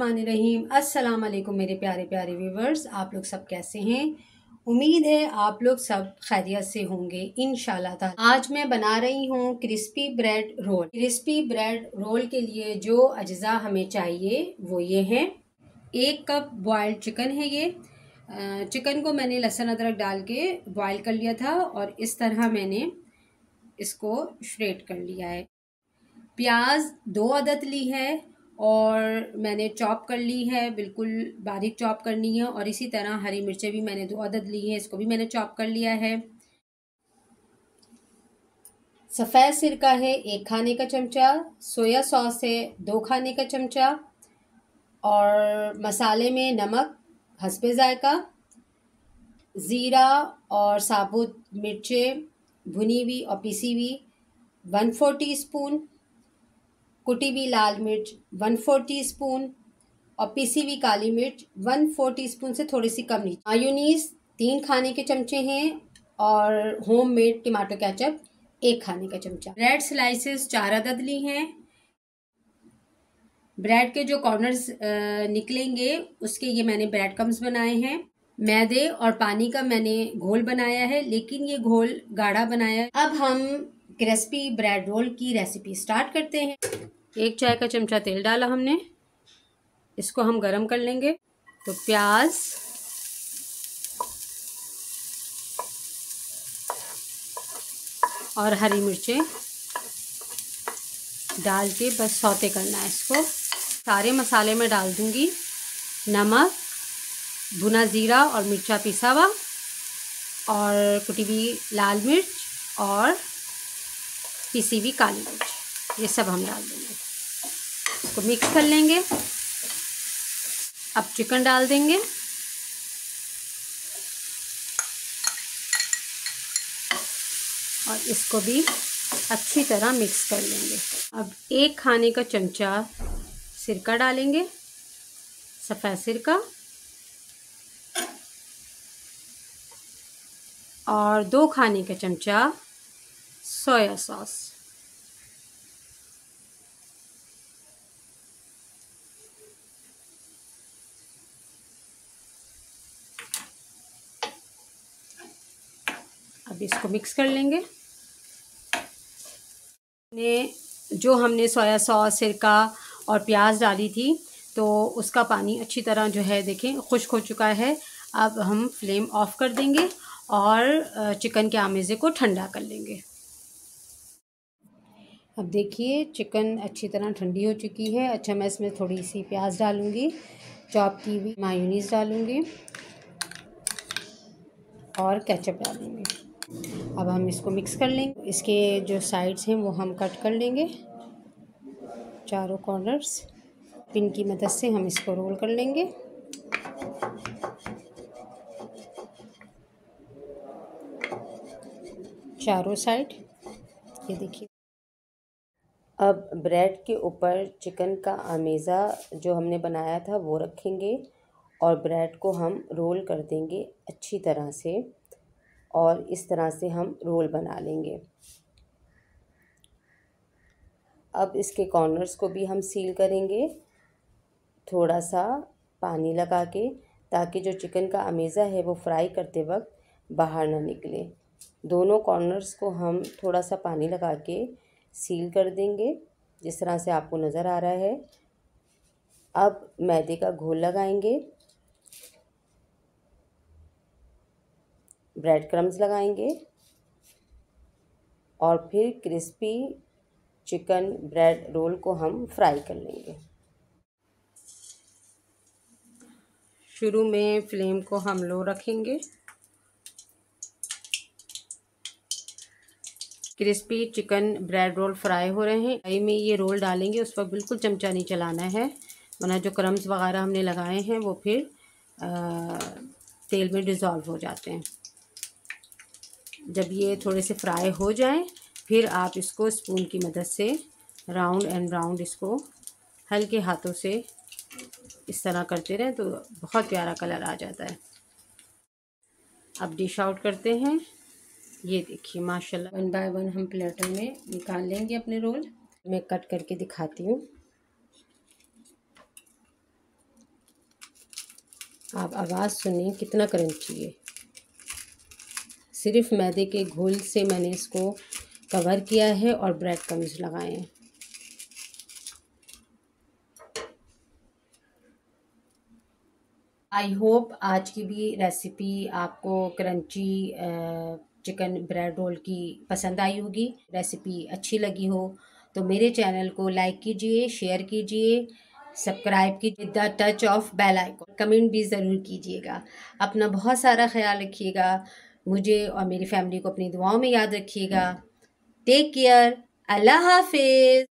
अस्सलाम वालेकुम मेरे प्यारे प्यारे व्यूवर्स, आप लोग सब कैसे हैं? उम्मीद है आप लोग सब खैरियत से होंगे इन ताला। आज मैं बना रही हूँ crispy bread roll. Crispy bread roll के लिए जो अज्जा हमें चाहिए वो ये हैं। एक कप बॉयल्ड चिकन है ये। चिकन को मैंने लहसुन अदरक डाल के बॉयल कर लिया था और इस तरह मैंने इसको श्रेड कर लिया है। प्याज दो अदद ली है और मैंने चॉप कर ली है, बिल्कुल बारीक चॉप करनी है और इसी तरह हरी मिर्चें भी मैंने दो अदद ली है, इसको भी मैंने चॉप कर लिया है। सफ़ेद सिरका है एक खाने का चमचा, सोया सॉस है दो खाने का चमचा और मसाले में नमक हंसपे ज़ायका, ज़ीरा और साबुत मिर्चें, भुनी हुई और पीसी हुई, वन फोर टी स्पून कुटी हुई लाल मिर्च वन फोर टी स्पून और पीसी हुई काली मिर्च वन फोर टी स्पून से थोड़ी सी कम नीचे। मायूनीस तीन खाने के चमचे हैं और होम मेड टमाटो कैचअप एक खाने का चमचा। ब्रेड स्लाइसेस चार अदद ली हैं। ब्रेड के जो कॉर्नर्स निकलेंगे, उसके ये मैंने ब्रेड कम्स बनाए हैं। मैदे और पानी का मैंने घोल बनाया है, लेकिन ये घोल गाढ़ा बनाया है। अब हम क्रिस्पी ब्रेड रोल की रेसिपी स्टार्ट करते हैं। एक चाय का चमचा तेल डाला हमने। इसको हम गरम कर लेंगे। तो प्याज। और हरी मिर्चें। डाल के बस सौते करना है इसको। सारे मसाले में डाल दूँगी। नमक, भुना ज़ीरा और मिर्चा पिसा हुआ और कुटी हुई लाल मिर्च और पिसी हुई काली मिर्च। ये सब हम डाल देंगे। इसको मिक्स कर लेंगे। अब चिकन डाल देंगे। और इसको भी अच्छी तरह मिक्स कर लेंगे। अब एक खाने का चमचा सिरका डालेंगे। सफ़ेद सिरका। और दो खाने का चमचा सोया सॉस। अब इसको मिक्स कर लेंगे। ने जो हमने सोया सॉस सिरका और प्याज डाली थी तो उसका पानी अच्छी तरह जो है देखें, खुश्क हो चुका है। अब हम फ्लेम ऑफ़ कर देंगे और चिकन के आमेज़े को ठंडा कर लेंगे। अब देखिए चिकन अच्छी तरह ठंडी हो चुकी है। अच्छा मैं इसमें थोड़ी सी प्याज डालूँगी चॉप की हुई मायूनीस डालूँगी और केचप डालूँगी। अब हम इसको मिक्स कर लेंगे। इसके जो साइड्स हैं, वो हम कट कर लेंगे। चारों कॉर्नर्स पिन की मदद से हम इसको रोल कर लेंगे। चारों साइड ये देखिए। अब ब्रेड के ऊपर चिकन का आमेज़ा जो हमने बनाया था, वो रखेंगे और ब्रेड को हम रोल कर देंगे अच्छी तरह से। और इस तरह से हम रोल बना लेंगे। अब इसके कॉर्नर्स को भी हम सील करेंगे। थोड़ा सा पानी लगा के, ताकि जो चिकन का अमेज़ा है वो फ्राई करते वक्त बाहर ना निकले। दोनों कॉर्नर्स को हम थोड़ा सा पानी लगा के सील कर देंगे, जिस तरह से आपको नज़र आ रहा है। अब मैदे का घोल लगाएँगे। ब्रेड क्रम्स लगाएँगे और फिर क्रिस्पी चिकन ब्रेड रोल को हम फ्राई कर लेंगे। शुरू में फ्लेम को हम लो रखेंगे। Crispy chicken bread roll fry हो रहे हैं। कई में ये रोल डालेंगे उस वक्त बिल्कुल चमचा नहीं चलाना है। वरना जो क्रम्स वगैरह हमने लगाए हैं वो फिर आ, तेल में डिज़ोल्व हो जाते हैं। जब ये थोड़े से फ्राई हो जाए, फिर आप इसको स्पून की मदद से राउंड एंड राउंड इसको हल्के हाथों से इस तरह करते रहें तो बहुत प्यारा कलर आ जाता है। अब डिश आउट करते हैं। ये देखिए, माशाल्लाह। वन बाय वन हम प्लेटर में निकाल लेंगे अपने रोल। मैं कट करके दिखाती हूँ। आप आवाज़ सुनिए, कितना क्रंची है सिर्फ़ मैदे के घोल से मैंने इसको कवर किया है और ब्रेड क्रम्स लगाए हैं। आई होप आज की भी रेसिपी आपको क्रंची चिकन ब्रेड रोल की पसंद आई होगी। रेसिपी अच्छी लगी हो तो मेरे चैनल को लाइक कीजिए शेयर कीजिए सब्सक्राइब कीजिए the touch of bell icon comment भी ज़रूर कीजिएगा। अपना बहुत सारा ख्याल रखिएगा। मुझे और मेरी फैमिली को अपनी दुआओं में याद रखिएगा। टेक केयर अल्लाह हाफिज़।